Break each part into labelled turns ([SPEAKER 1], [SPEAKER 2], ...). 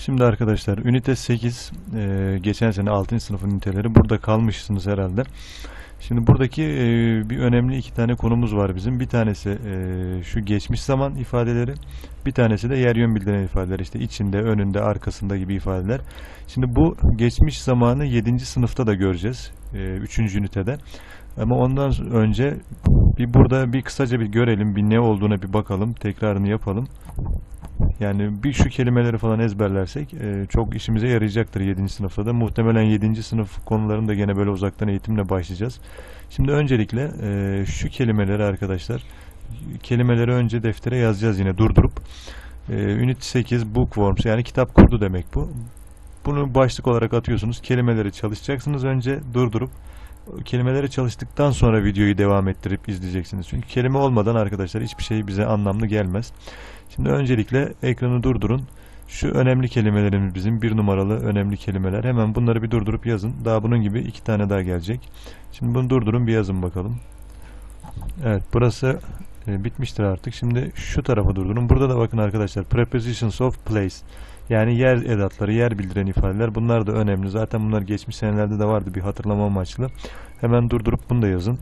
[SPEAKER 1] Şimdi arkadaşlar ünite 8 e, geçen sene 6. sınıf üniteleri burada kalmışsınız herhalde. Şimdi buradaki e, bir önemli iki tane konumuz var bizim. Bir tanesi e, şu geçmiş zaman ifadeleri, bir tanesi de yer yön bildiren ifadeler. İşte içinde, önünde, arkasında gibi ifadeler. Şimdi bu geçmiş zamanı 7. sınıfta da göreceğiz. 3. ünitede. Ama ondan önce bir burada bir kısaca bir görelim, bir ne olduğuna bir bakalım, tekrarını yapalım. Yani bir şu kelimeleri falan ezberlersek e, çok işimize yarayacaktır 7. sınıfta da. Muhtemelen 7. sınıf konularını da gene böyle uzaktan eğitimle başlayacağız. Şimdi öncelikle e, şu kelimeleri arkadaşlar kelimeleri önce deftere yazacağız yine durdurup. E, Unit 8 Bookworms yani kitap kurdu demek bu. Bunu başlık olarak atıyorsunuz. Kelimeleri çalışacaksınız önce durdurup kelimeleri çalıştıktan sonra videoyu devam ettirip izleyeceksiniz. Çünkü kelime olmadan arkadaşlar hiçbir şey bize anlamlı gelmez. Şimdi öncelikle ekranı durdurun. Şu önemli kelimelerimiz bizim bir numaralı önemli kelimeler. Hemen bunları bir durdurup yazın. Daha bunun gibi iki tane daha gelecek. Şimdi bunu durdurun bir yazın bakalım. Evet burası e, bitmiştir artık. Şimdi şu tarafa durdurun. Burada da bakın arkadaşlar prepositions of place. Yani yer edatları, yer bildiren ifadeler. Bunlar da önemli. Zaten bunlar geçmiş senelerde de vardı bir hatırlama amaçlı. Hemen durdurup bunu da yazın.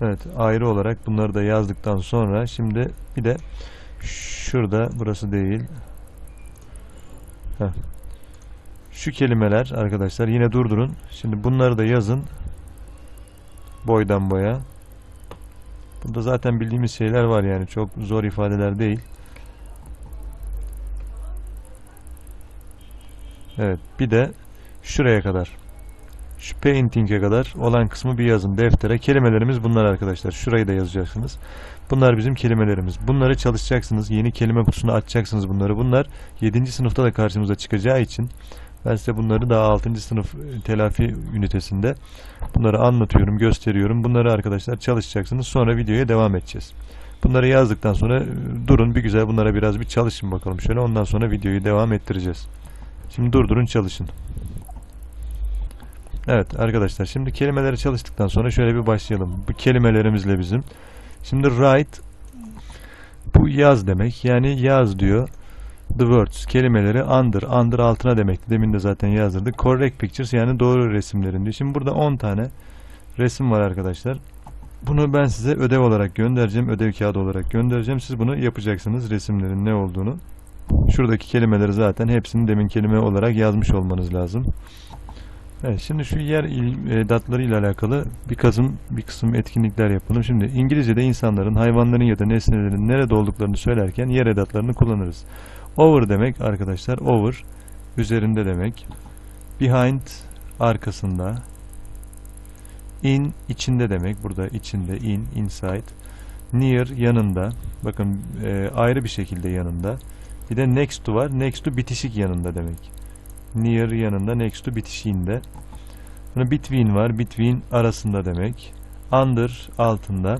[SPEAKER 1] Evet ayrı olarak bunları da yazdıktan sonra şimdi bir de şurada burası değil. Heh. Şu kelimeler arkadaşlar yine durdurun. Şimdi bunları da yazın. Boydan boya. Burada zaten bildiğimiz şeyler var yani çok zor ifadeler değil. Evet bir de şuraya kadar şu painting'e kadar olan kısmı bir yazın deftere. Kelimelerimiz bunlar arkadaşlar. Şurayı da yazacaksınız. Bunlar bizim kelimelerimiz. Bunları çalışacaksınız. Yeni kelime kutusunu açacaksınız bunları. Bunlar 7. sınıfta da karşımıza çıkacağı için ben size bunları daha 6. sınıf telafi ünitesinde bunları anlatıyorum, gösteriyorum. Bunları arkadaşlar çalışacaksınız. Sonra videoya devam edeceğiz. Bunları yazdıktan sonra durun bir güzel bunlara biraz bir çalışın bakalım şöyle. Ondan sonra videoyu devam ettireceğiz. Şimdi durdurun çalışın. Evet arkadaşlar şimdi kelimeleri çalıştıktan sonra şöyle bir başlayalım. Bu kelimelerimizle bizim. Şimdi write bu yaz demek. Yani yaz diyor. The words kelimeleri under under altına demekti. Demin de zaten yazdırdık. Correct pictures yani doğru resimlerin diyor. Şimdi burada 10 tane resim var arkadaşlar. Bunu ben size ödev olarak göndereceğim. Ödev kağıdı olarak göndereceğim. Siz bunu yapacaksınız. Resimlerin ne olduğunu. Şuradaki kelimeleri zaten hepsini demin kelime olarak yazmış olmanız lazım. Evet, şimdi şu yer edatları ile alakalı bir kısım bir kısım etkinlikler yapalım. Şimdi İngilizce'de insanların, hayvanların ya da nesnelerin nerede olduklarını söylerken yer edatlarını kullanırız. Over demek arkadaşlar, over üzerinde demek. Behind arkasında. In içinde demek. Burada içinde in, inside. Near yanında. Bakın e, ayrı bir şekilde yanında. Bir de next to var. Next to bitişik yanında demek near yanında, next to bitişiğinde. Sonra between var. Between arasında demek. Under altında.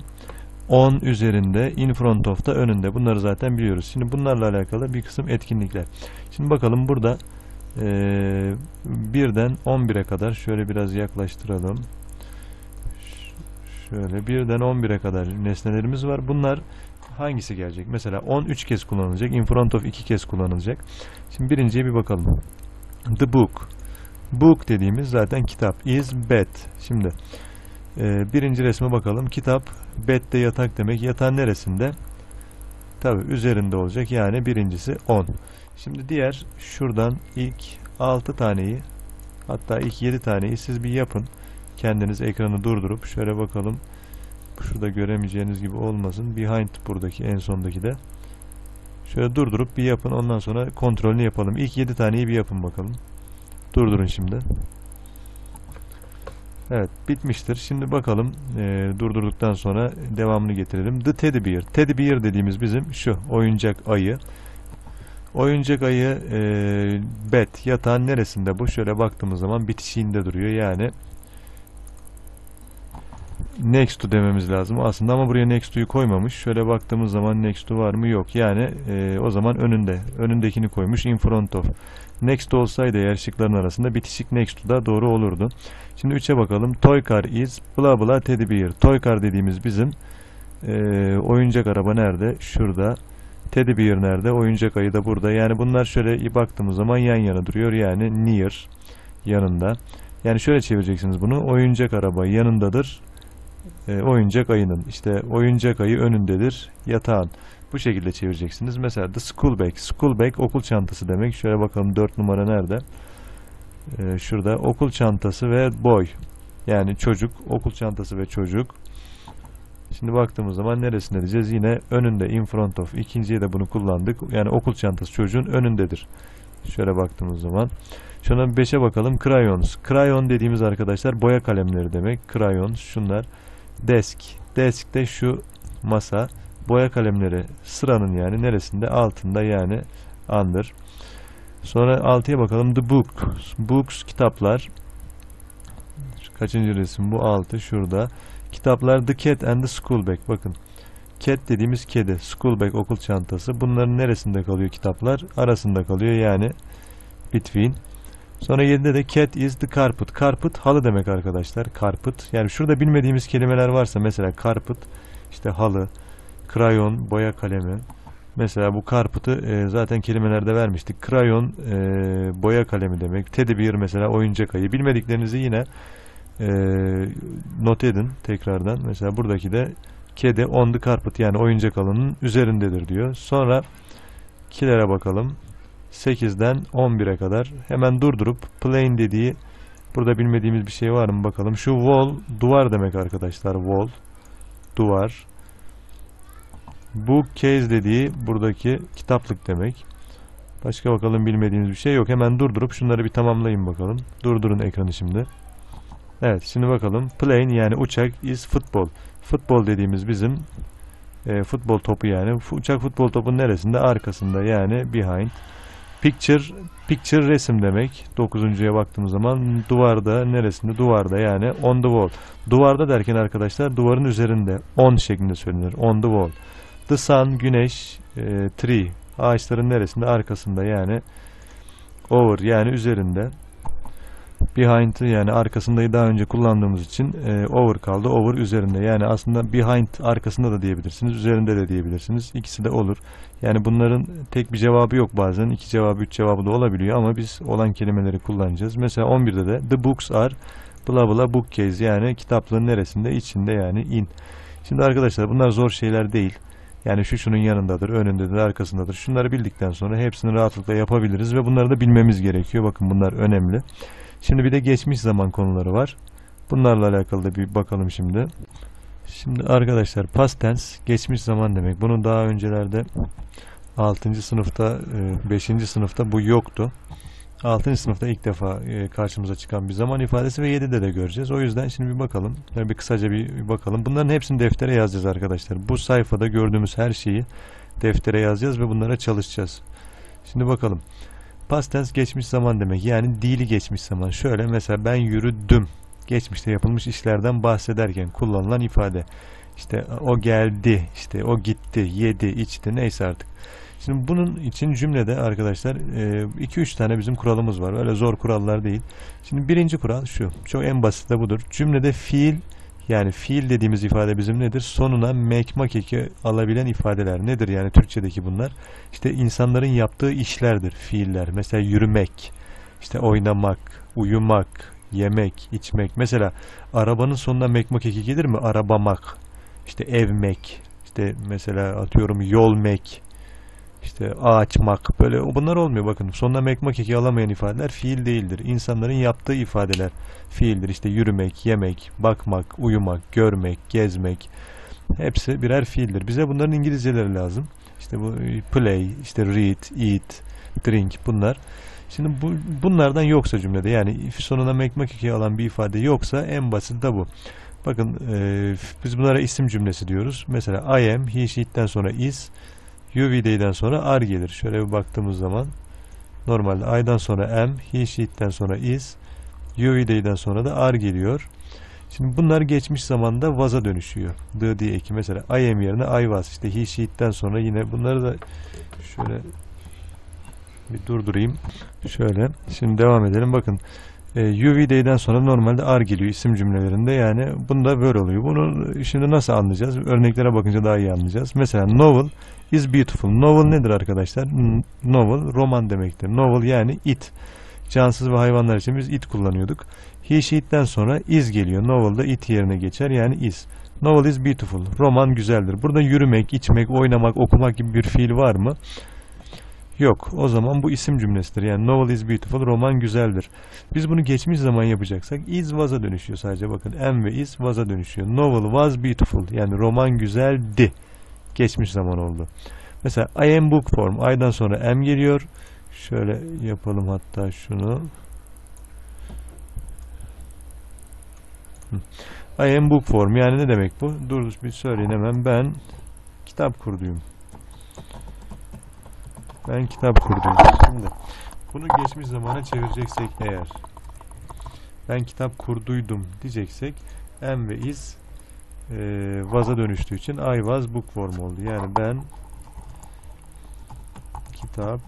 [SPEAKER 1] On üzerinde, in front of da önünde. Bunları zaten biliyoruz. Şimdi bunlarla alakalı bir kısım etkinlikler. Şimdi bakalım burada e, birden 11'e kadar şöyle biraz yaklaştıralım. Şöyle birden 11'e kadar nesnelerimiz var. Bunlar hangisi gelecek? Mesela 10 3 kez kullanılacak. In front of 2 kez kullanılacak. Şimdi birinciye bir bakalım. The book. Book dediğimiz zaten kitap. Is bed. Şimdi e, birinci resme bakalım. Kitap bedde yatak demek. Yatağın neresinde? Tabi üzerinde olacak. Yani birincisi 10. Şimdi diğer şuradan ilk 6 taneyi hatta ilk 7 taneyi siz bir yapın. Kendiniz ekranı durdurup şöyle bakalım. Şurada göremeyeceğiniz gibi olmasın. Behind buradaki en sondaki de. Şöyle durdurup bir yapın. Ondan sonra kontrolünü yapalım. İlk 7 taneyi bir yapın bakalım. Durdurun şimdi. Evet bitmiştir. Şimdi bakalım e, durdurduktan sonra devamını getirelim. The Teddy Bear. Teddy Bear dediğimiz bizim şu oyuncak ayı. Oyuncak ayı e, bed yatağın neresinde bu? Şöyle baktığımız zaman bitişiğinde duruyor. Yani next to dememiz lazım aslında ama buraya next to'yu koymamış. Şöyle baktığımız zaman next to var mı? Yok. Yani e, o zaman önünde. Önündekini koymuş. In front of. Next olsaydı eğer şıkların arasında bitişik next to da doğru olurdu. Şimdi 3'e bakalım. Toy car is bla bla teddy bear. Toy car dediğimiz bizim e, oyuncak araba nerede? Şurada. Teddy Bear nerede? Oyuncak ayı da burada. Yani bunlar şöyle baktığımız zaman yan yana duruyor. Yani near yanında. Yani şöyle çevireceksiniz bunu. Oyuncak araba yanındadır. E, oyuncak ayının. İşte oyuncak ayı önündedir. Yatağın. Bu şekilde çevireceksiniz. Mesela the school bag. School bag okul çantası demek. Şöyle bakalım 4 numara nerede? E, şurada okul çantası ve boy. Yani çocuk, okul çantası ve çocuk. Şimdi baktığımız zaman neresinde diyeceğiz? Yine önünde in front of. İkinciye de bunu kullandık. Yani okul çantası çocuğun önündedir. Şöyle baktığımız zaman. Şuna 5'e bakalım. Crayons. Crayon dediğimiz arkadaşlar boya kalemleri demek. Crayons şunlar. Desk. Desk de şu masa. Boya kalemleri sıranın yani neresinde? Altında yani under. Sonra 6'ya bakalım. The book. Books kitaplar. Kaçıncı resim bu? 6 şurada. Kitaplar The Cat and the School Bag. Bakın. Cat dediğimiz kedi. School bag okul çantası. Bunların neresinde kalıyor kitaplar? Arasında kalıyor yani between. Sonra 7'de de cat is the carpet. Carpet halı demek arkadaşlar. Carpet. Yani şurada bilmediğimiz kelimeler varsa mesela carpet işte halı, krayon, boya kalemi. Mesela bu carpet'ı e, zaten kelimelerde vermiştik. Krayon e, boya kalemi demek. Teddy bear mesela oyuncak ayı. Bilmediklerinizi yine e, not edin tekrardan. Mesela buradaki de kedi on the carpet yani oyuncak alanının üzerindedir diyor. Sonra kilere bakalım. 8'den 11'e kadar hemen durdurup plain dediği burada bilmediğimiz bir şey var mı bakalım. Şu wall duvar demek arkadaşlar. Wall duvar. Bu case dediği buradaki kitaplık demek. Başka bakalım bilmediğimiz bir şey yok. Hemen durdurup şunları bir tamamlayın bakalım. Durdurun ekranı şimdi. Evet şimdi bakalım. Plane yani uçak is futbol. Futbol dediğimiz bizim e, futbol topu yani. Uçak futbol topunun neresinde? Arkasında yani behind. Picture, picture resim demek. Dokuzuncuya baktığımız zaman duvarda neresinde? Duvarda yani on the wall. Duvarda derken arkadaşlar duvarın üzerinde on şeklinde söylenir. On the wall. The sun, güneş, e, tree. Ağaçların neresinde? Arkasında yani over yani üzerinde. Behind'ı yani arkasındayı daha önce kullandığımız için e, over kaldı. Over üzerinde. Yani aslında behind arkasında da diyebilirsiniz. Üzerinde de diyebilirsiniz. İkisi de olur. Yani bunların tek bir cevabı yok bazen. iki cevabı, üç cevabı da olabiliyor ama biz olan kelimeleri kullanacağız. Mesela 11'de de the books are bla bla bookcase yani kitaplığın neresinde? içinde yani in. Şimdi arkadaşlar bunlar zor şeyler değil. Yani şu şunun yanındadır, önündedir, arkasındadır. Şunları bildikten sonra hepsini rahatlıkla yapabiliriz ve bunları da bilmemiz gerekiyor. Bakın bunlar önemli. Şimdi bir de geçmiş zaman konuları var. Bunlarla alakalı da bir bakalım şimdi. Şimdi arkadaşlar past tense geçmiş zaman demek. Bunu daha öncelerde 6. sınıfta, 5. sınıfta bu yoktu. 6. sınıfta ilk defa e, karşımıza çıkan bir zaman ifadesi ve 7'de de göreceğiz. O yüzden şimdi bir bakalım. Yani bir kısaca bir bakalım. Bunların hepsini deftere yazacağız arkadaşlar. Bu sayfada gördüğümüz her şeyi deftere yazacağız ve bunlara çalışacağız. Şimdi bakalım. Past tense geçmiş zaman demek. Yani dili geçmiş zaman. Şöyle mesela ben yürüdüm. Geçmişte yapılmış işlerden bahsederken kullanılan ifade. İşte o geldi, işte o gitti, yedi, içti neyse artık. Şimdi bunun için cümlede arkadaşlar 2-3 tane bizim kuralımız var. Öyle zor kurallar değil. Şimdi birinci kural şu. Çok en basit de budur. Cümlede fiil yani fiil dediğimiz ifade bizim nedir? Sonuna mekmak eki alabilen ifadeler. Nedir yani Türkçedeki bunlar? İşte insanların yaptığı işlerdir fiiller. Mesela yürümek, işte oynamak, uyumak, yemek, içmek. Mesela arabanın sonuna mekmak eki gelir mi? Arabamak, işte evmek, işte mesela atıyorum yolmek, işte ağaçmak böyle bunlar olmuyor bakın. Sonuna mekmak eki alamayan ifadeler fiil değildir. İnsanların yaptığı ifadeler fiildir. İşte yürümek, yemek, bakmak, uyumak, görmek, gezmek hepsi birer fiildir. Bize bunların İngilizceleri lazım. İşte bu play, işte read, eat, drink bunlar. Şimdi bu, bunlardan yoksa cümlede yani sonuna mekmak eki alan bir ifade yoksa en basit de bu. Bakın e, biz bunlara isim cümlesi diyoruz. Mesela I am, he, she'den sonra is, we, they'den sonra are gelir. Şöyle bir baktığımız zaman normalde I'dan sonra am, he, she'den sonra is, we, they'den sonra da are geliyor. Şimdi bunlar geçmiş zamanda was'a dönüşüyor. The diye eki mesela I am yerine I was. İşte he, she'den sonra yine bunları da şöyle bir durdurayım. Şöyle. Şimdi devam edelim. Bakın E, UV day'den sonra normalde are geliyor isim cümlelerinde yani bunda böyle oluyor. Bunu şimdi nasıl anlayacağız? Örneklere bakınca daha iyi anlayacağız. Mesela novel is beautiful. Novel nedir arkadaşlar? N- Novel roman demektir. Novel yani it. Cansız ve hayvanlar için biz it kullanıyorduk. He, she, it'ten sonra is geliyor. Novel da it yerine geçer yani is. Novel is beautiful. Roman güzeldir. Burada yürümek, içmek, oynamak, okumak gibi bir fiil var mı? Yok. O zaman bu isim cümlesidir. Yani novel is beautiful, roman güzeldir. Biz bunu geçmiş zaman yapacaksak is was'a dönüşüyor sadece. Bakın am ve is was'a dönüşüyor. Novel was beautiful. Yani roman güzeldi. Geçmiş zaman oldu. Mesela I am book form. I'dan sonra am geliyor. Şöyle yapalım hatta şunu. I am book form. Yani ne demek bu? Dur bir söyleyin hemen. Ben kitap kurduyum. Ben kitap kurdum. Şimdi bunu geçmiş zamana çevireceksek eğer ben kitap kurduydum diyeceksek am ve is e, was'a dönüştüğü için I was book form oldu. Yani ben kitap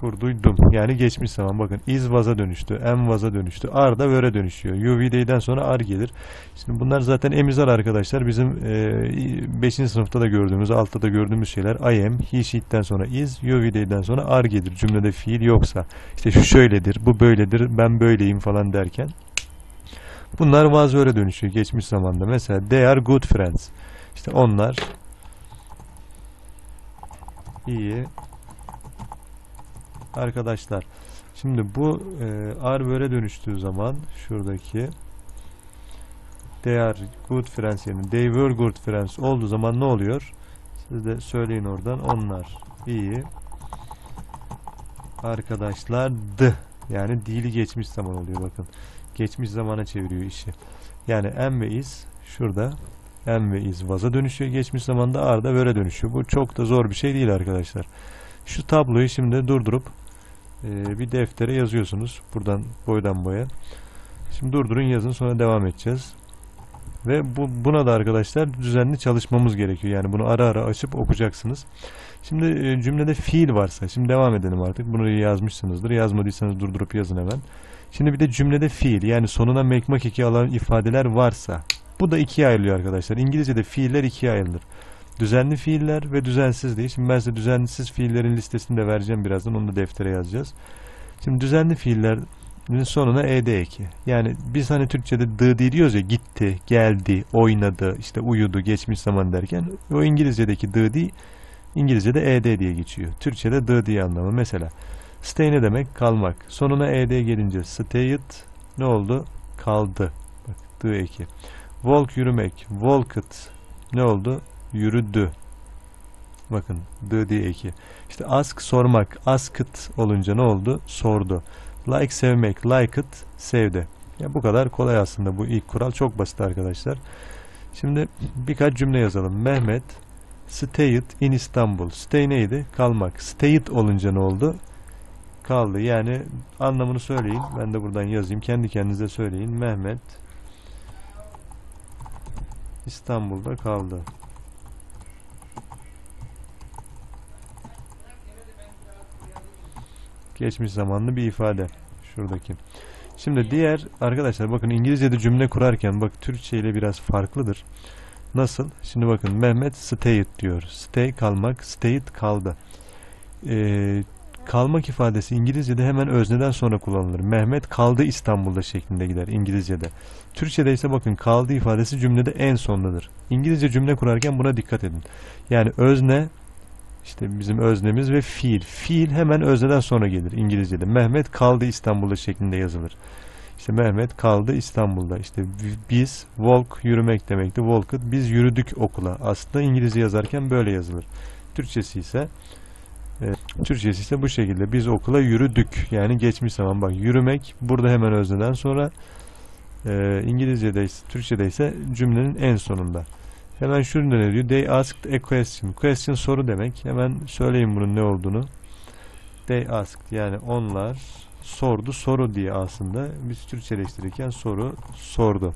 [SPEAKER 1] kurduydum. Yani geçmiş zaman. Bakın is was'a dönüştü. Am was'a dönüştü. Are da were'e dönüşüyor. UV'den sonra are gelir. Şimdi bunlar zaten emizar arkadaşlar. Bizim 5. sınıfta da gördüğümüz, altta da gördüğümüz şeyler I am, he, she'den sonra is, UV'den sonra are gelir. Cümlede fiil yoksa. İşte şu şöyledir, bu böyledir, ben böyleyim falan derken. Bunlar were'e dönüşüyor geçmiş zamanda. Mesela they are good friends. İşte onlar iyi arkadaşlar. Şimdi bu e, are were'e dönüştüğü zaman şuradaki they are good friends yani they were good friends olduğu zaman ne oluyor? Siz de söyleyin oradan. Onlar iyi arkadaşlardı. Yani dili geçmiş zaman oluyor bakın. Geçmiş zamana çeviriyor işi. Yani am ve is şurada am ve is was'a dönüşüyor. Geçmiş zamanda are da were'e dönüşüyor. Bu çok da zor bir şey değil arkadaşlar. Şu tabloyu şimdi durdurup e, bir deftere yazıyorsunuz. Buradan boydan boya. Şimdi durdurun yazın sonra devam edeceğiz. Ve bu, buna da arkadaşlar düzenli çalışmamız gerekiyor. Yani bunu ara ara açıp okuyacaksınız. Şimdi e, cümlede fiil varsa, şimdi devam edelim artık. Bunu yazmışsınızdır. Yazmadıysanız durdurup yazın hemen. Şimdi bir de cümlede fiil yani sonuna make make iki alan ifadeler varsa bu da ikiye ayrılıyor arkadaşlar. İngilizce'de fiiller ikiye ayrılır. Düzenli fiiller ve düzensiz diye. Şimdi ben size düzensiz fiillerin listesini de vereceğim birazdan. Onu da deftere yazacağız. Şimdi düzenli fiillerin sonuna ed eki. Yani biz hani Türkçe'de dı diyoruz ya gitti, geldi, oynadı, işte uyudu, geçmiş zaman derken o İngilizce'deki dı di İngilizce'de ed diye geçiyor. Türkçe'de dı diye anlamı. Mesela stay ne demek? Kalmak. Sonuna ed gelince stayed ne oldu? Kaldı. Bak dı eki. Walk yürümek. Walked ne oldu? Yürüdü. Bakın dı diye eki. İşte ask sormak. Asked olunca ne oldu? Sordu. Like sevmek. Like it sevdi. Ya bu kadar kolay aslında bu ilk kural. Çok basit arkadaşlar. Şimdi birkaç cümle yazalım. Mehmet stayed in İstanbul. Stay neydi? Kalmak. Stayed olunca ne oldu? Kaldı. Yani anlamını söyleyin. Ben de buradan yazayım. Kendi kendinize söyleyin. Mehmet İstanbul'da kaldı. Geçmiş zamanlı bir ifade. Şuradaki. Şimdi diğer arkadaşlar bakın İngilizce'de cümle kurarken bak Türkçe ile biraz farklıdır. Nasıl? Şimdi bakın Mehmet stayed diyor. Stay kalmak, stayed kaldı. Ee, kalmak ifadesi İngilizce'de hemen özneden sonra kullanılır. Mehmet kaldı İstanbul'da şeklinde gider İngilizce'de. Türkçe'de ise bakın kaldı ifadesi cümlede en sondadır. İngilizce cümle kurarken buna dikkat edin. Yani özne işte bizim öznemiz ve fiil. Fiil hemen özneden sonra gelir İngilizce'de. Mehmet kaldı İstanbul'da şeklinde yazılır. İşte Mehmet kaldı İstanbul'da. İşte biz walk yürümek demekti. Walked biz yürüdük okula. Aslında İngilizce yazarken böyle yazılır. Türkçesi ise e, Türkçesi ise bu şekilde. Biz okula yürüdük. Yani geçmiş zaman bak yürümek burada hemen özneden sonra e, İngilizce'de ise Türkçe'de ise cümlenin en sonunda. Hemen şurada ne diyor? They asked a question. Question soru demek. Hemen söyleyin bunun ne olduğunu. They asked yani onlar sordu soru diye aslında biz Türkçeleştirirken soru sordu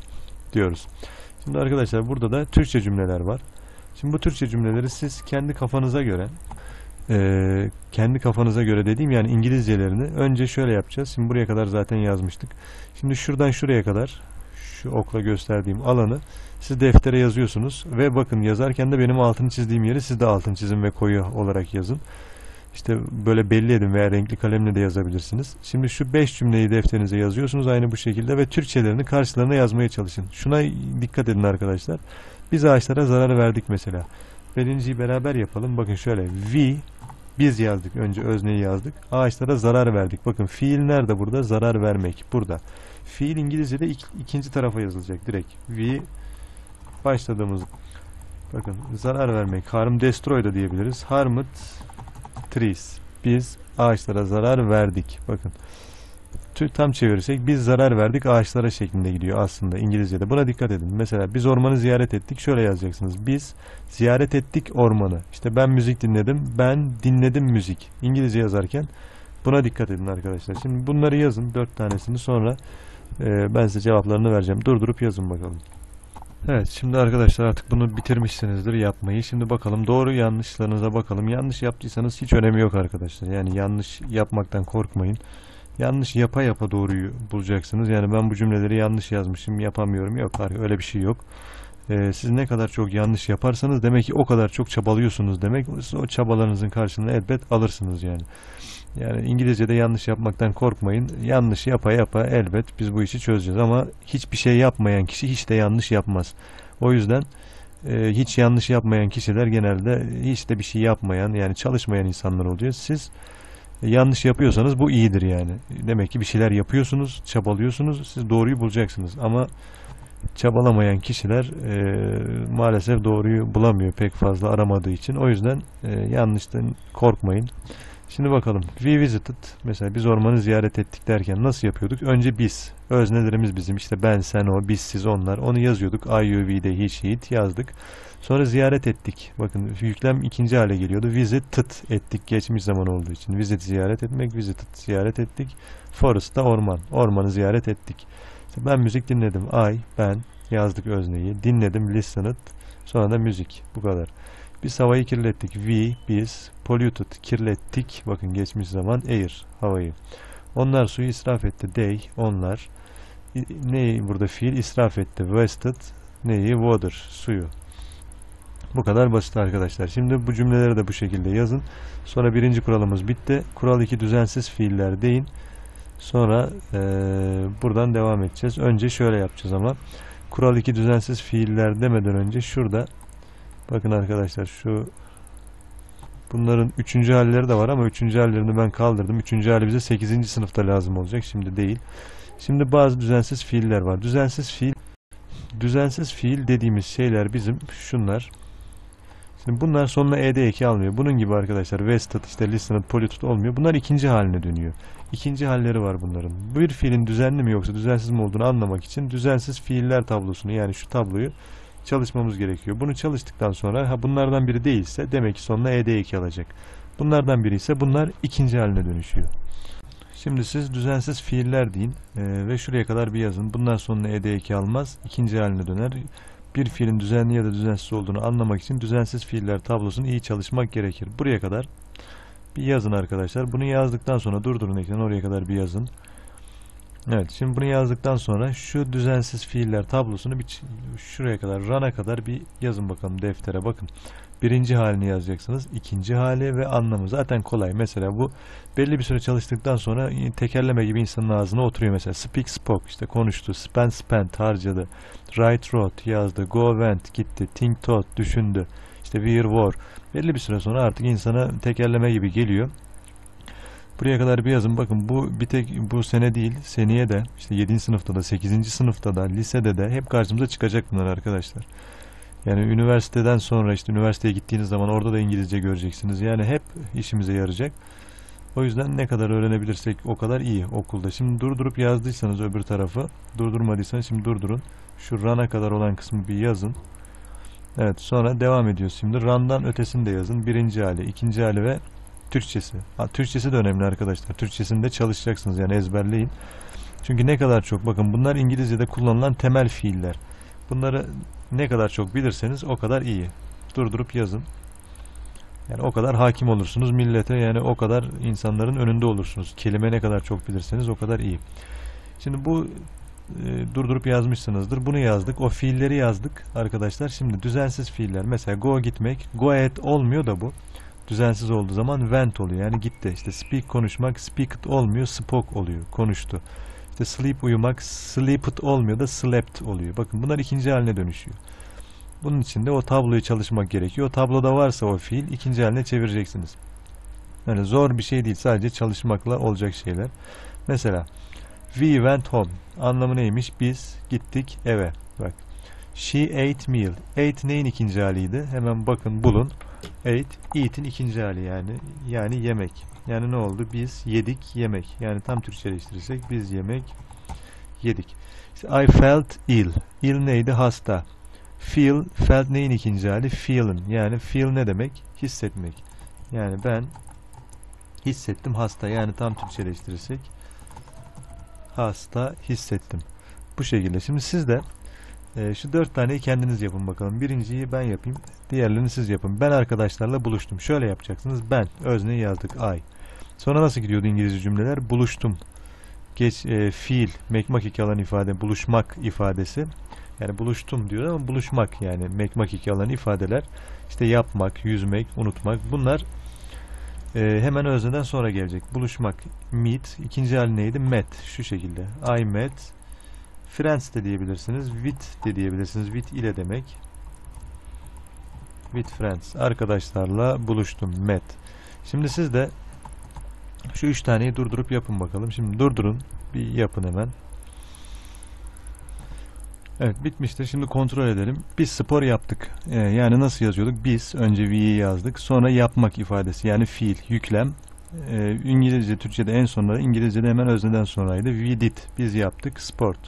[SPEAKER 1] diyoruz. Şimdi arkadaşlar burada da Türkçe cümleler var. Şimdi bu Türkçe cümleleri siz kendi kafanıza göre Ee, kendi kafanıza göre dediğim yani İngilizcelerini önce şöyle yapacağız. Şimdi buraya kadar zaten yazmıştık. Şimdi şuradan şuraya kadar şu okla gösterdiğim alanı siz deftere yazıyorsunuz ve bakın yazarken de benim altını çizdiğim yeri siz de altını çizin ve koyu olarak yazın. İşte böyle belli edin veya renkli kalemle de yazabilirsiniz. Şimdi şu 5 cümleyi defterinize yazıyorsunuz aynı bu şekilde ve Türkçelerini karşılarına yazmaya çalışın. Şuna dikkat edin arkadaşlar. Biz ağaçlara zarar verdik mesela. Birinciyi beraber yapalım. Bakın şöyle we biz yazdık. Önce özneyi yazdık. Ağaçlara zarar verdik. Bakın fiil nerede burada? Zarar vermek. Burada. Fiil İngilizce'de ik- ikinci tarafa yazılacak direkt. We başladığımız bakın zarar vermek. Harm destroy da diyebiliriz. Harmed trees. Biz ağaçlara zarar verdik. Bakın. Tam çevirirsek biz zarar verdik ağaçlara şeklinde gidiyor aslında İngilizce'de. Buna dikkat edin. Mesela biz ormanı ziyaret ettik. Şöyle yazacaksınız. Biz ziyaret ettik ormanı. İşte ben müzik dinledim. Ben dinledim müzik. İngilizce yazarken buna dikkat edin arkadaşlar. Şimdi bunları yazın. Dört tanesini sonra e, ben size cevaplarını vereceğim. Durdurup yazın bakalım. Evet şimdi arkadaşlar artık bunu bitirmişsinizdir yapmayı. Şimdi bakalım doğru yanlışlarınıza bakalım. Yanlış yaptıysanız hiç önemi yok arkadaşlar. Yani yanlış yapmaktan korkmayın. Yanlış yapa yapa doğruyu bulacaksınız. Yani ben bu cümleleri yanlış yazmışım yapamıyorum. Yok öyle bir şey yok. Ee, siz ne kadar çok yanlış yaparsanız demek ki o kadar çok çabalıyorsunuz demek. O çabalarınızın karşılığını elbet alırsınız yani. Yani İngilizce'de yanlış yapmaktan korkmayın. Yanlış yapa yapa elbet biz bu işi çözeceğiz ama hiçbir şey yapmayan kişi hiç de yanlış yapmaz. O yüzden e, hiç yanlış yapmayan kişiler genelde hiç de bir şey yapmayan yani çalışmayan insanlar oluyor. Siz yanlış yapıyorsanız bu iyidir yani. Demek ki bir şeyler yapıyorsunuz, çabalıyorsunuz. Siz doğruyu bulacaksınız ama çabalamayan kişiler e, maalesef doğruyu bulamıyor pek fazla aramadığı için. O yüzden e, yanlıştan korkmayın. Şimdi bakalım. We visited. Mesela biz ormanı ziyaret ettik derken nasıl yapıyorduk? Önce biz. Öznelerimiz bizim. işte ben, sen, o, biz, siz, onlar. Onu yazıyorduk. I, you, we, they, he, she, it yazdık. Sonra ziyaret ettik. Bakın yüklem ikinci hale geliyordu. Visited ettik geçmiş zaman olduğu için. Visit ziyaret etmek, visited ziyaret ettik. Forest orman. Ormanı ziyaret ettik. İşte ben müzik dinledim. I, ben yazdık özneyi. Dinledim, listened. Sonra da müzik. Bu kadar. Biz havayı kirlettik. We, biz. Polluted, kirlettik. Bakın geçmiş zaman. Air, havayı. Onlar suyu israf etti. They, onlar. Neyi burada fiil? israf etti. Wasted, neyi? Water, suyu. Bu kadar basit arkadaşlar. Şimdi bu cümleleri de bu şekilde yazın. Sonra birinci kuralımız bitti. Kural 2 düzensiz fiiller deyin. Sonra eee, buradan devam edeceğiz. Önce şöyle yapacağız ama. Kural 2 düzensiz fiiller demeden önce şurada bakın arkadaşlar şu bunların üçüncü halleri de var ama üçüncü hallerini ben kaldırdım. Üçüncü hali bize 8. sınıfta lazım olacak. Şimdi değil. Şimdi bazı düzensiz fiiller var. Düzensiz fiil düzensiz fiil dediğimiz şeyler bizim şunlar. Şimdi bunlar sonuna ed eki almıyor. Bunun gibi arkadaşlar wasted, işte listened, polluted olmuyor. Bunlar ikinci haline dönüyor. İkinci halleri var bunların. Bir fiilin düzenli mi yoksa düzensiz mi olduğunu anlamak için düzensiz fiiller tablosunu yani şu tabloyu çalışmamız gerekiyor. Bunu çalıştıktan sonra ha bunlardan biri değilse demek ki sonuna ed eki alacak. Bunlardan biri ise bunlar ikinci haline dönüşüyor. Şimdi siz düzensiz fiiller deyin eee, ve şuraya kadar bir yazın. Bunlar sonuna ed eki almaz. ikinci haline döner. Bir fiilin düzenli ya da düzensiz olduğunu anlamak için düzensiz fiiller tablosunu iyi çalışmak gerekir. Buraya kadar bir yazın arkadaşlar. Bunu yazdıktan sonra durdurun ekranı oraya kadar bir yazın. Evet şimdi bunu yazdıktan sonra şu düzensiz fiiller tablosunu bir şuraya kadar run'a kadar bir yazın bakalım deftere bakın. Birinci halini yazacaksınız. ikinci hali ve anlamı zaten kolay. Mesela bu belli bir süre çalıştıktan sonra tekerleme gibi insanın ağzına oturuyor mesela. Speak spoke işte konuştu. Spend spent harcadı. Write wrote yazdı. Go went gitti. Think thought düşündü. İşte wear wore. Belli bir süre sonra artık insana tekerleme gibi geliyor. Buraya kadar bir yazın. Bakın bu bir tek bu sene değil, seneye de işte 7. sınıfta da 8. sınıfta da lisede de hep karşımıza çıkacak bunlar arkadaşlar. Yani üniversiteden sonra işte üniversiteye gittiğiniz zaman orada da İngilizce göreceksiniz. Yani hep işimize yarayacak. O yüzden ne kadar öğrenebilirsek o kadar iyi okulda. Şimdi durdurup yazdıysanız öbür tarafı, durdurmadıysanız şimdi durdurun. Şu run'a kadar olan kısmı bir yazın. Evet sonra devam ediyoruz şimdi. Run'dan ötesini de yazın. Birinci hali, ikinci hali ve Türkçesi. Ha, Türkçesi de önemli arkadaşlar. Türkçesinde çalışacaksınız yani ezberleyin. Çünkü ne kadar çok bakın bunlar İngilizce'de kullanılan temel fiiller. Bunları ne kadar çok bilirseniz o kadar iyi. Durdurup yazın. Yani o kadar hakim olursunuz millete yani o kadar insanların önünde olursunuz. Kelime ne kadar çok bilirseniz o kadar iyi. Şimdi bu e, durdurup yazmışsınızdır. Bunu yazdık. O fiilleri yazdık arkadaşlar. Şimdi düzensiz fiiller. Mesela go gitmek. Go ahead olmuyor da bu. Düzensiz olduğu zaman went oluyor. Yani gitti. İşte speak konuşmak. Speaked olmuyor. Spoke oluyor. Konuştu. İşte sleep uyumak. Sleeped olmuyor da slept oluyor. Bakın bunlar ikinci haline dönüşüyor. Bunun için de o tabloyu çalışmak gerekiyor. O tabloda varsa o fiil ikinci haline çevireceksiniz. Yani zor bir şey değil. Sadece çalışmakla olacak şeyler. Mesela We went home. Anlamı neymiş? Biz gittik eve. Bak. She ate meal. Ate neyin ikinci haliydi? Hemen bakın bulun. Ate, eat'in ikinci hali yani. Yani yemek. Yani ne oldu? Biz yedik yemek. Yani tam Türkçeleştirirsek biz yemek yedik. İşte I felt ill. Ill neydi? Hasta. Feel, felt neyin ikinci hali? Feel'in. Yani feel ne demek? Hissetmek. Yani ben hissettim hasta. Yani tam Türkçeleştirirsek hasta hissettim. Bu şekilde. Şimdi siz de e, şu dört taneyi kendiniz yapın bakalım. Birinciyi ben yapayım. Diğerlerini siz yapın. Ben arkadaşlarla buluştum. Şöyle yapacaksınız. Ben. Özneyi yazdık. I. Sonra nasıl gidiyordu İngilizce cümleler? Buluştum. Geç e, fiil. Mekmak alan ifade. Buluşmak ifadesi. Yani buluştum diyor ama buluşmak yani mekmak alan ifadeler. İşte yapmak, yüzmek, unutmak. Bunlar ee, hemen özneden sonra gelecek. Buluşmak, meet. İkinci hali neydi? Met. Şu şekilde. I met. Friends de diyebilirsiniz. With de diyebilirsiniz. With ile demek. With friends. Arkadaşlarla buluştum. Met. Şimdi siz de şu üç taneyi durdurup yapın bakalım. Şimdi durdurun. Bir yapın hemen. Evet bitmiştir. Şimdi kontrol edelim. Biz spor yaptık. Ee, yani nasıl yazıyorduk? Biz önce we'yi yazdık. Sonra yapmak ifadesi yani fiil, yüklem. Ee, İngilizce, Türkçe'de en sonunda, İngilizce'de hemen özneden sonraydı. We did. Biz yaptık. Sport.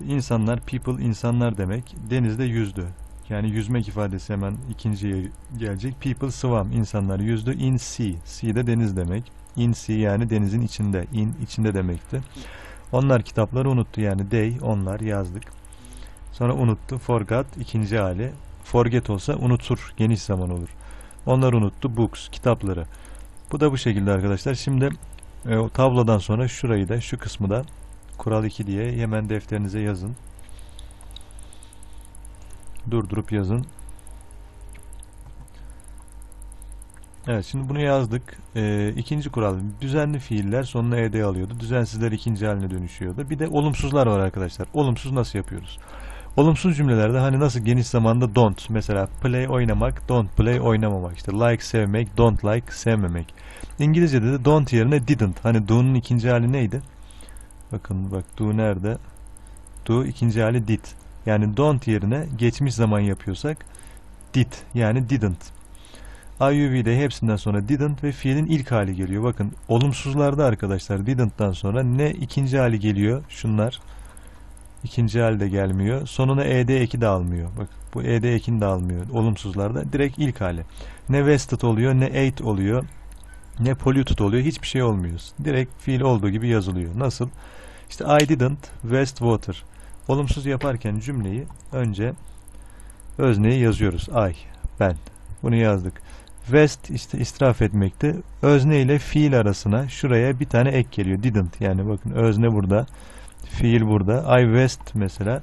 [SPEAKER 1] İnsanlar, people, insanlar demek. Denizde yüzdü. Yani yüzmek ifadesi hemen ikinciye gelecek. People swam. insanlar yüzdü. In sea. Sea de deniz demek. In sea yani denizin içinde. In içinde demekti. Onlar kitapları unuttu yani they onlar yazdık. Sonra unuttu. Forgot ikinci hali. Forget olsa unutur. Geniş zaman olur. Onlar unuttu. Books kitapları. Bu da bu şekilde arkadaşlar. Şimdi e, tablodan sonra şurayı da şu kısmı da kural 2 diye hemen defterinize yazın. Durdurup yazın. Evet şimdi bunu yazdık. Ee, ikinci kural düzenli fiiller sonuna ed alıyordu. Düzensizler ikinci haline dönüşüyordu. Bir de olumsuzlar var arkadaşlar. Olumsuz nasıl yapıyoruz? Olumsuz cümlelerde hani nasıl geniş zamanda don't mesela play oynamak, don't play oynamamak işte like sevmek, don't like sevmemek. İngilizce'de de don't yerine didn't. Hani do'nun ikinci hali neydi? Bakın bak do nerede? Do ikinci hali did. Yani don't yerine geçmiş zaman yapıyorsak did yani didn't. IUV'de hepsinden sonra didn't ve fiilin ilk hali geliyor. Bakın olumsuzlarda arkadaşlar didn't'tan sonra ne ikinci hali geliyor? Şunlar. ikinci hali de gelmiyor. Sonuna ed eki de almıyor. Bak bu ed ekini de almıyor. Olumsuzlarda direkt ilk hali. Ne wasted oluyor ne ate oluyor. Ne polluted oluyor. Hiçbir şey olmuyor. Direkt fiil olduğu gibi yazılıyor. Nasıl? İşte I didn't waste water. Olumsuz yaparken cümleyi önce özneyi yazıyoruz. I, ben. Bunu yazdık. West işte israf etmekti. Özne ile fiil arasına şuraya bir tane ek geliyor. Didn't yani bakın özne burada. Fiil burada. I west mesela.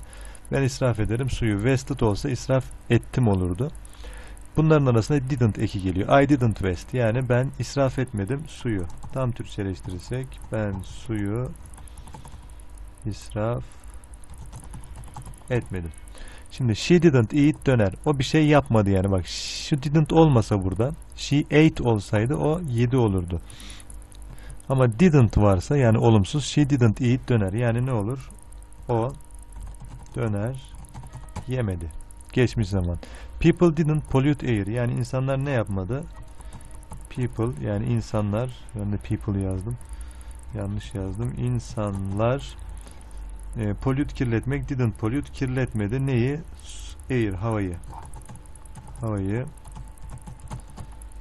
[SPEAKER 1] Ben israf ederim suyu. Wasted olsa israf ettim olurdu. Bunların arasında didn't eki geliyor. I didn't waste. Yani ben israf etmedim suyu. Tam Türkçeleştirirsek ben suyu israf etmedim. Şimdi she didn't eat döner. O bir şey yapmadı yani bak. She didn't olmasa burada. She ate olsaydı o yedi olurdu. Ama didn't varsa yani olumsuz she didn't eat döner. Yani ne olur? O döner yemedi. Geçmiş zaman. People didn't pollute air. Yani insanlar ne yapmadı? People yani insanlar ben de people yazdım. Yanlış yazdım. İnsanlar e, pollute kirletmek didn't pollute kirletmedi. Neyi? Air havayı. Havayı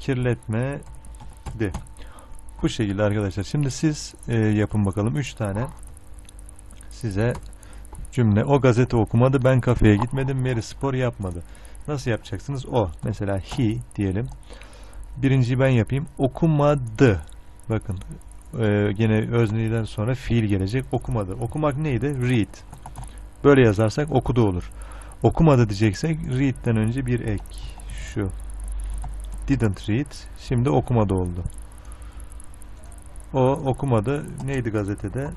[SPEAKER 1] kirletmedi. Bu şekilde arkadaşlar. Şimdi siz e, yapın bakalım. 3 tane size cümle. O gazete okumadı. Ben kafeye gitmedim. Mary spor yapmadı. Nasıl yapacaksınız? O. Mesela he diyelim. Birinciyi ben yapayım. Okumadı. Bakın e, gene özneden sonra fiil gelecek. Okumadı. Okumak neydi? Read. Böyle yazarsak okudu olur. Okumadı diyeceksek read'den önce bir ek. Şu. Didn't read. Şimdi okumadı oldu. O okumadı. Neydi gazetede?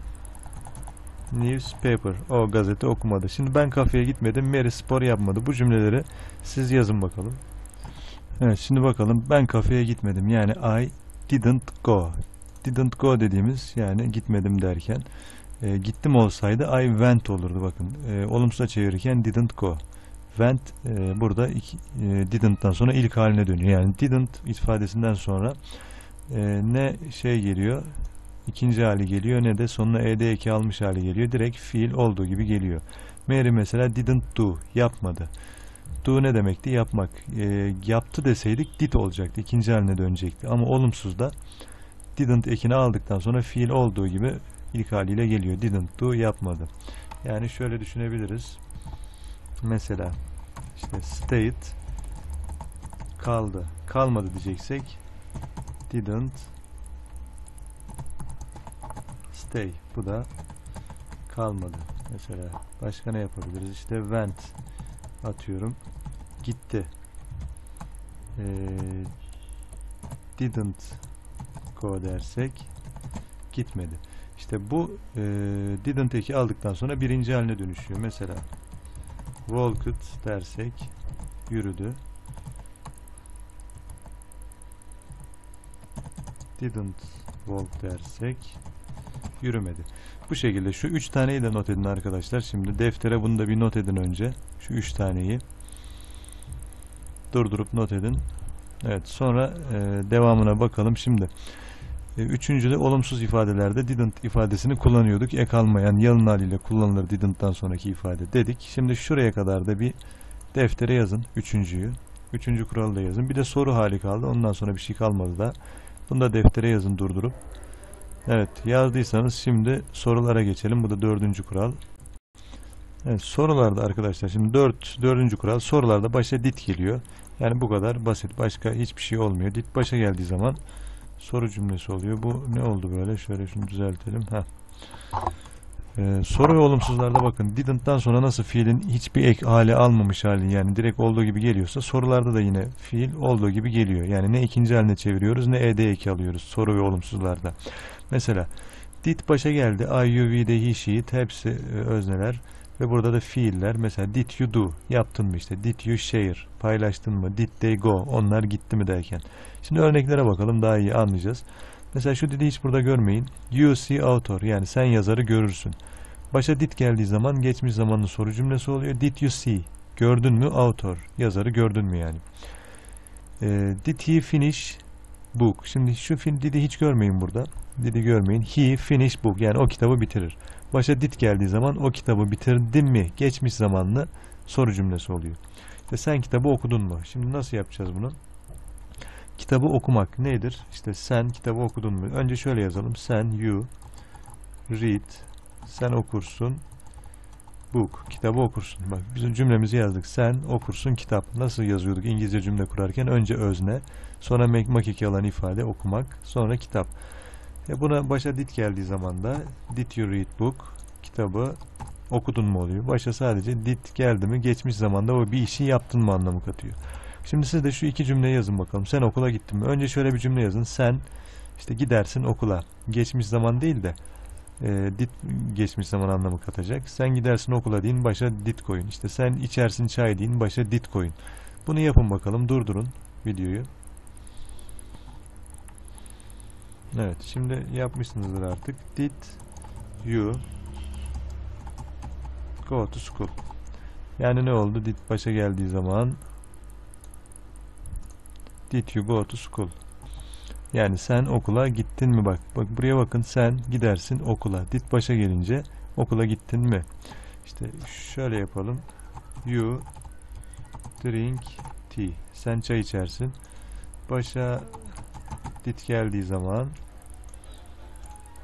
[SPEAKER 1] Newspaper. O gazete okumadı. Şimdi ben kafeye gitmedim. Mary spor yapmadı. Bu cümleleri siz yazın bakalım. Evet şimdi bakalım. Ben kafeye gitmedim. Yani I didn't go. Didn't go dediğimiz yani gitmedim derken e, gittim olsaydı I went olurdu bakın. E, olumsuza çevirirken didn't go. Went e, burada iki, e, didn't'tan sonra ilk haline dönüyor. Yani didn't ifadesinden sonra e, ne şey geliyor ikinci hali geliyor ne de sonuna ed eki almış hali geliyor. Direkt fiil olduğu gibi geliyor. Mary mesela didn't do yapmadı. Do ne demekti? Yapmak. E, yaptı deseydik did olacaktı. İkinci haline dönecekti. Ama olumsuz da didn't ekini aldıktan sonra fiil olduğu gibi ilk haliyle geliyor. Didn't do yapmadı. Yani şöyle düşünebiliriz. Mesela işte stayed kaldı. Kalmadı diyeceksek didn't stay. Bu da kalmadı. Mesela başka ne yapabiliriz? İşte went atıyorum. Gitti. Ee, didn't go dersek gitmedi. İşte bu e, didn't eki aldıktan sonra birinci haline dönüşüyor. Mesela walked dersek yürüdü. Didn't walk dersek yürümedi. Bu şekilde şu üç taneyi de not edin arkadaşlar. Şimdi deftere bunu da bir not edin önce. Şu üç taneyi durdurup not edin. Evet sonra e, devamına bakalım. Şimdi e, üçüncüde olumsuz ifadelerde didn't ifadesini kullanıyorduk. Ek almayan yalın haliyle kullanılır didn't'tan sonraki ifade dedik. Şimdi şuraya kadar da bir deftere yazın. Üçüncüyü. Üçüncü kuralı da yazın. Bir de soru hali kaldı. Ondan sonra bir şey kalmadı da. Bunu da deftere yazın durdurup. Evet yazdıysanız şimdi sorulara geçelim. Bu da dördüncü kural. Evet, sorularda arkadaşlar şimdi dört, dördüncü kural sorularda başa dit geliyor. Yani bu kadar basit. Başka hiçbir şey olmuyor. Dit başa geldiği zaman soru cümlesi oluyor. Bu ne oldu böyle? Şöyle şunu düzeltelim. Heh. Ee, soru ve olumsuzlarda bakın didn't'tan sonra nasıl fiilin hiçbir ek hale almamış hali yani direkt olduğu gibi geliyorsa sorularda da yine fiil olduğu gibi geliyor. Yani ne ikinci haline çeviriyoruz ne ed eki alıyoruz soru ve olumsuzlarda. Mesela did başa geldi. I, you, we, they, he, she, hepsi e, özneler. Ve burada da fiiller. Mesela did you do? Yaptın mı işte? Did you share? Paylaştın mı? Did they go? Onlar gitti mi derken. Şimdi örneklere bakalım daha iyi anlayacağız. Mesela şu did'i hiç burada görmeyin. You see author. Yani sen yazarı görürsün. Başa did geldiği zaman geçmiş zamanın soru cümlesi oluyor. Did you see? Gördün mü author? Yazarı gördün mü yani. Ee, did he finish book? Şimdi şu did'i hiç görmeyin burada. Did'i görmeyin. He finish book. Yani o kitabı bitirir. Başa did geldiği zaman o kitabı bitirdin mi? Geçmiş zamanlı soru cümlesi oluyor. İşte sen kitabı okudun mu? Şimdi nasıl yapacağız bunu? Kitabı okumak nedir? İşte sen kitabı okudun mu? Önce şöyle yazalım. Sen, you, read, sen okursun, book, kitabı okursun. Bak bizim cümlemizi yazdık. Sen okursun kitap. Nasıl yazıyorduk İngilizce cümle kurarken? Önce özne, sonra makiki alan ifade okumak, sonra kitap. E buna başa did geldiği zaman da did you read book? Kitabı okudun mu oluyor. Başa sadece did geldi mi geçmiş zamanda o bir işi yaptın mı anlamı katıyor. Şimdi siz de şu iki cümleyi yazın bakalım. Sen okula gittin mi? Önce şöyle bir cümle yazın. Sen işte gidersin okula. Geçmiş zaman değil de e, did geçmiş zaman anlamı katacak. Sen gidersin okula deyin başa did koyun. İşte sen içersin çay deyin başa did koyun. Bunu yapın bakalım. Durdurun videoyu. Evet, şimdi yapmışsınızdır artık. Did you go to school? Yani ne oldu? Did başa geldiği zaman Did you go to school? Yani sen okula gittin mi bak. Bak buraya bakın sen gidersin okula. Did başa gelince okula gittin mi? İşte şöyle yapalım. You drink tea. Sen çay içersin. Başa did geldiği zaman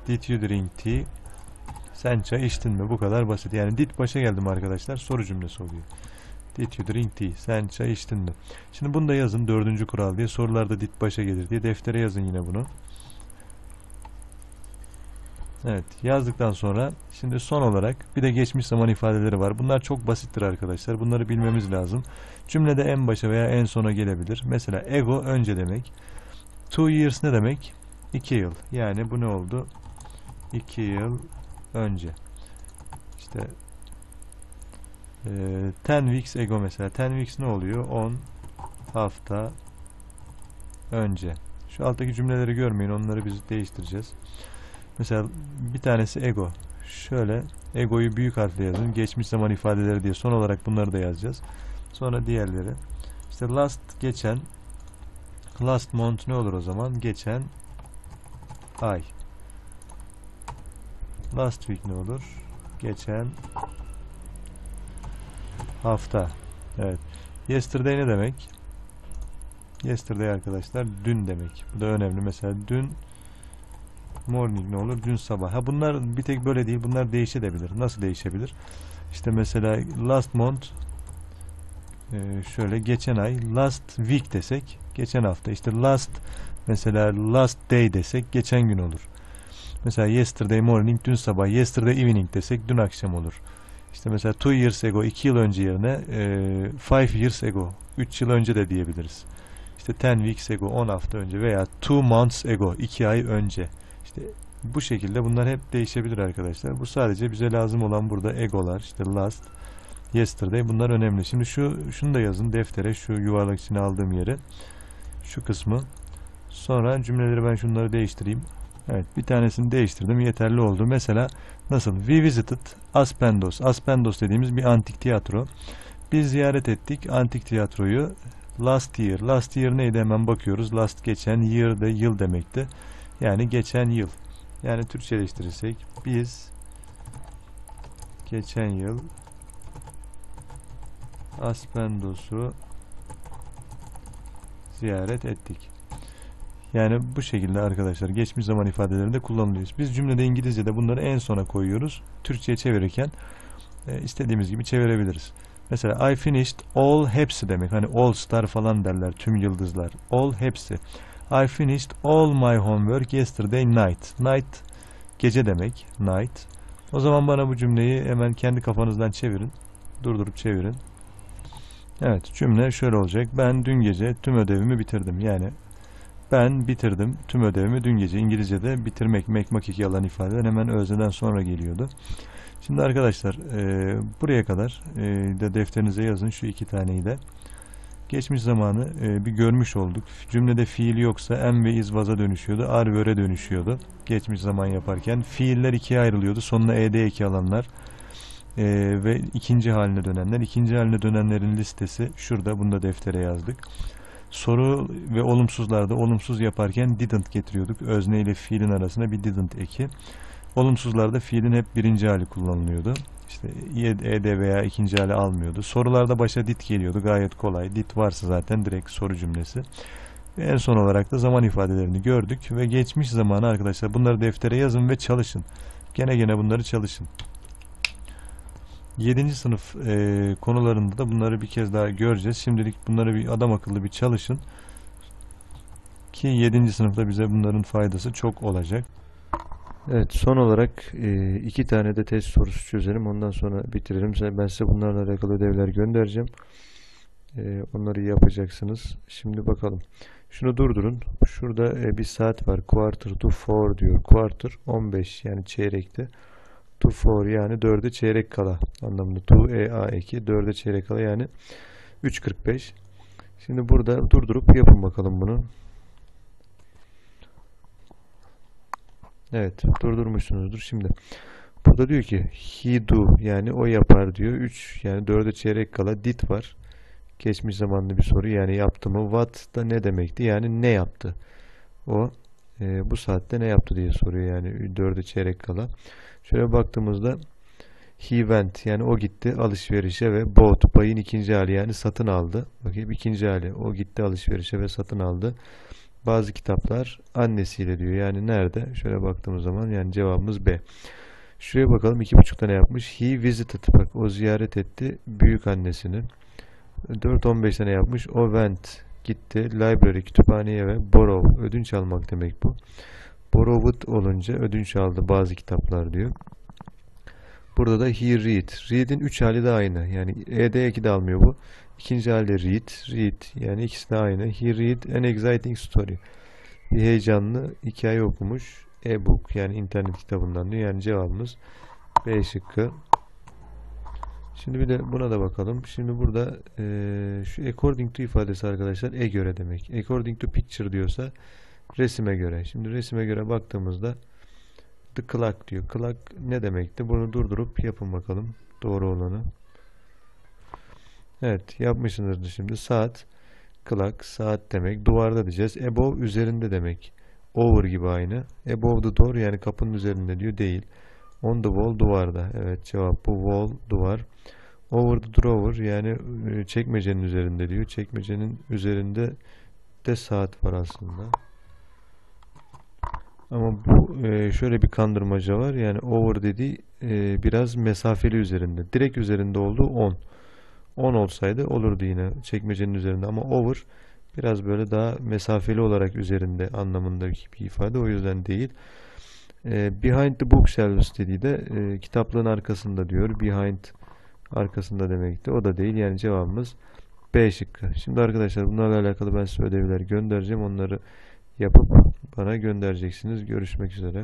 [SPEAKER 1] Did you drink tea? Sen çay içtin mi? Bu kadar basit. Yani did başa geldim arkadaşlar. Soru cümlesi oluyor. Did you drink tea? Sen çay içtin mi? Şimdi bunu da yazın dördüncü kural diye sorularda did başa gelir diye deftere yazın yine bunu. Evet yazdıktan sonra şimdi son olarak bir de geçmiş zaman ifadeleri var. Bunlar çok basittir arkadaşlar. Bunları bilmemiz lazım. Cümlede en başa veya en sona gelebilir. Mesela ego önce demek. Two years ne demek? İki yıl. Yani bu ne oldu? İki yıl önce. İşte e, ten weeks ago mesela. Ten weeks ne oluyor? 10 hafta önce. Şu alttaki cümleleri görmeyin. Onları biz değiştireceğiz. Mesela bir tanesi ego. Şöyle egoyu büyük harfle yazın. Geçmiş zaman ifadeleri diye son olarak bunları da yazacağız. Sonra diğerleri. İşte last geçen last month ne olur o zaman? Geçen ay. Last week ne olur? Geçen hafta. Evet. Yesterday ne demek? Yesterday arkadaşlar dün demek. Bu da önemli. Mesela dün morning ne olur? Dün sabah. Ha bunlar bir tek böyle değil. Bunlar değişebilir. Nasıl değişebilir? İşte mesela last month e, şöyle geçen ay last week desek geçen hafta. İşte last mesela last day desek geçen gün olur. Mesela yesterday morning dün sabah. Yesterday evening desek dün akşam olur. İşte mesela two years ago iki yıl önce yerine e, five years ago üç yıl önce de diyebiliriz. İşte ten weeks ago on hafta önce veya two months ago iki ay önce. İşte bu şekilde bunlar hep değişebilir arkadaşlar. Bu sadece bize lazım olan burada egolar, işte last, yesterday bunlar önemli. Şimdi şu şunu da yazın deftere şu yuvarlak içine aldığım yere. Şu kısmı. Sonra cümleleri ben şunları değiştireyim. Evet bir tanesini değiştirdim yeterli oldu. Mesela nasıl? We visited Aspendos. Aspendos dediğimiz bir antik tiyatro. Biz ziyaret ettik antik tiyatroyu last year. Last year neydi hemen bakıyoruz. Last geçen year de yıl demekti. Yani geçen yıl. Yani Türkçeleştirirsek biz geçen yıl Aspendos'u ziyaret ettik. Yani bu şekilde arkadaşlar geçmiş zaman ifadelerinde kullanılıyor. Biz cümlede İngilizce'de bunları en sona koyuyoruz. Türkçe'ye çevirirken e, istediğimiz gibi çevirebiliriz. Mesela I finished all hepsi demek. Hani all star falan derler tüm yıldızlar. All hepsi. I finished all my homework yesterday night. Night gece demek. Night. O zaman bana bu cümleyi hemen kendi kafanızdan çevirin. Durdurup çevirin. Evet cümle şöyle olacak. Ben dün gece tüm ödevimi bitirdim. Yani ben bitirdim tüm ödevimi dün gece. İngilizce'de bitirmek, make, make alan ifadeler hemen özneden sonra geliyordu. Şimdi arkadaşlar e, buraya kadar e, de defterinize yazın şu iki taneyi de. Geçmiş zamanı e, bir görmüş olduk. Cümlede fiil yoksa em ve iz vaza dönüşüyordu. Ar vöre dönüşüyordu. Geçmiş zaman yaparken. Fiiller ikiye ayrılıyordu. Sonuna ed eki alanlar e, ve ikinci haline dönenler. İkinci haline dönenlerin listesi şurada. Bunu da deftere yazdık. Soru ve olumsuzlarda olumsuz yaparken didn't getiriyorduk. Özne ile fiilin arasında bir didn't eki. Olumsuzlarda fiilin hep birinci hali kullanılıyordu. İşte ed veya ikinci hali almıyordu. Sorularda başa dit geliyordu. Gayet kolay. Dit varsa zaten direkt soru cümlesi. En son olarak da zaman ifadelerini gördük ve geçmiş zamanı arkadaşlar bunları deftere yazın ve çalışın. Gene gene bunları çalışın. 7. sınıf e, konularında da bunları bir kez daha göreceğiz. Şimdilik bunları bir adam akıllı bir çalışın. Ki 7. sınıfta bize bunların faydası çok olacak.
[SPEAKER 2] Evet son olarak e, iki tane de test sorusu çözelim. Ondan sonra bitirelim. Ben size bunlarla alakalı ödevler göndereceğim. E, onları yapacaksınız. Şimdi bakalım. Şunu durdurun. Şurada e, bir saat var. Quarter to four diyor. Quarter 15 yani çeyrekte. To four yani 4'e çeyrek kala anlamında. To e a 2 4'e çeyrek kala yani 3.45. Şimdi burada durdurup yapın bakalım bunu. Evet durdurmuşsunuzdur. Şimdi burada diyor ki he do yani o yapar diyor. 3 yani 4'e çeyrek kala did var. Geçmiş zamanlı bir soru yani yaptı mı? What da ne demekti? Yani ne yaptı? O e, bu saatte ne yaptı diye soruyor yani 4'e çeyrek kala. Şöyle baktığımızda he went yani o gitti alışverişe ve bought buy'in ikinci hali yani satın aldı. Bakayım ikinci hali o gitti alışverişe ve satın aldı. Bazı kitaplar annesiyle diyor. Yani nerede? Şöyle baktığımız zaman yani cevabımız B. Şuraya bakalım. iki buçukta ne yapmış? He visited. Bak o ziyaret etti büyük annesini. 4-15 tane yapmış. O went gitti. Library kütüphaneye ve borrow ödünç almak demek bu. Borrowed olunca ödünç aldı bazı kitaplar diyor. Burada da he read. Read'in 3 hali de aynı. Yani ED eki de almıyor bu. İkinci halde read. Read. Yani ikisi de aynı. He read an exciting story. Bir heyecanlı hikaye okumuş. E-book yani internet kitabından diyor. Yani cevabımız B şıkkı. Şimdi bir de buna da bakalım. Şimdi burada eee, şu according to ifadesi arkadaşlar e göre demek. According to picture diyorsa resime göre. Şimdi resime göre baktığımızda the clock diyor. Clock ne demekti? Bunu durdurup yapın bakalım. Doğru olanı. Evet yapmışsınızdır şimdi. Saat clock saat demek. Duvarda diyeceğiz. Above üzerinde demek. Over gibi aynı. Above the door yani kapının üzerinde diyor. Değil. On the wall duvarda. Evet cevap bu. Wall duvar. Over the drawer yani e, çekmecenin üzerinde diyor. Çekmecenin üzerinde de saat var aslında. Ama bu e, şöyle bir kandırmaca var. Yani over dediği e, biraz mesafeli üzerinde. Direkt üzerinde olduğu 10. 10 olsaydı olurdu yine çekmecenin üzerinde ama over biraz böyle daha mesafeli olarak üzerinde anlamında bir bir ifade. O yüzden değil. E, behind the bookshelves dediği de e, kitaplığın arkasında diyor. Behind arkasında demekti. O da değil. Yani cevabımız B şıkkı. Şimdi arkadaşlar bunlarla alakalı ben size ödevler göndereceğim. Onları yapıp bana göndereceksiniz. Görüşmek üzere.